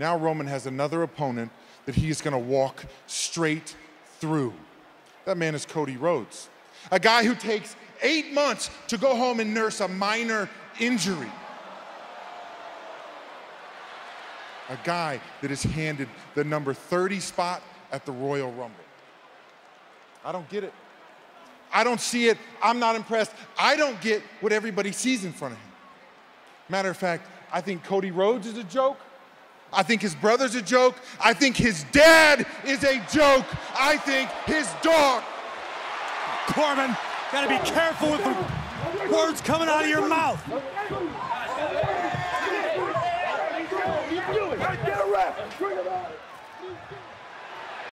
Now Roman has another opponent that he is going to walk straight through. That man is Cody Rhodes, a guy who takes eight months to go home and nurse a minor injury. A guy that is handed the number 30 spot at the Royal Rumble. I don't get it. I don't see it. I'm not impressed. I don't get what everybody sees in front of him. Matter of fact, I think Cody Rhodes is a joke. I think his brother's a joke. I think his dad is a joke. I think his dog. Corbin, gotta be careful with the words coming out of your mouth. Get a ref. Bring it on.